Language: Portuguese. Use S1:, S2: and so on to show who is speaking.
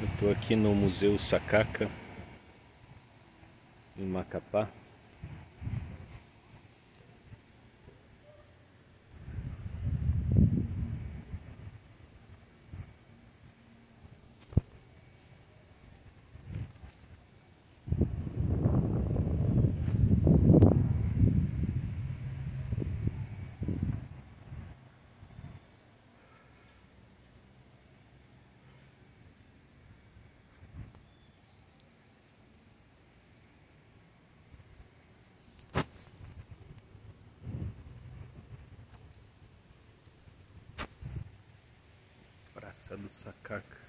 S1: Eu estou aqui no Museu Sacaca, em Macapá. Praça do Sacaca.